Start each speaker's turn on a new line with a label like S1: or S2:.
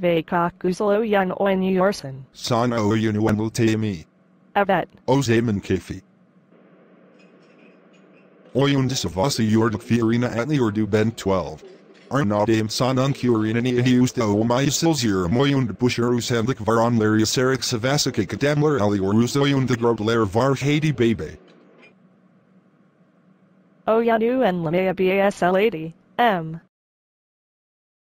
S1: Vekakusalo yan oin yorsen.
S2: San o yunu and will me.
S1: Evet.
S2: O zaman kifi. Oyun disavasi yorduk fiorina atli or ben 12. Arnadam sanun curina ni hiusta o mysilzir moyun de busherus handlik varon larius erik savasike kadamler ali or de grobler var haiti bebe.
S1: O yanu and lamea basl 80. M.